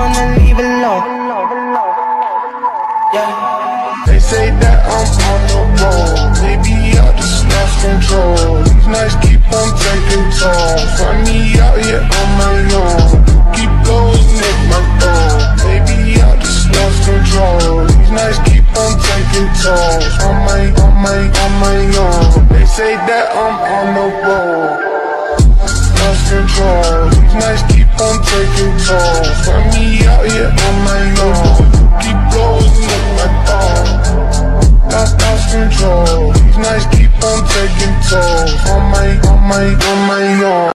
wanna leave alone. Yeah. They say that I'm on the road. Maybe I just lost control. These nights keep on taking tolls. Find me out here on my own. Keep going, hit my goal. Maybe I just lost control. These nights keep on taking tolls. On my, on my, on my own. They say that I'm on the road. Lost control. These nights keep on taking tolls. Find me Keep blowing up my phone lost control These nights keep on taking toll. On my, on my, on my own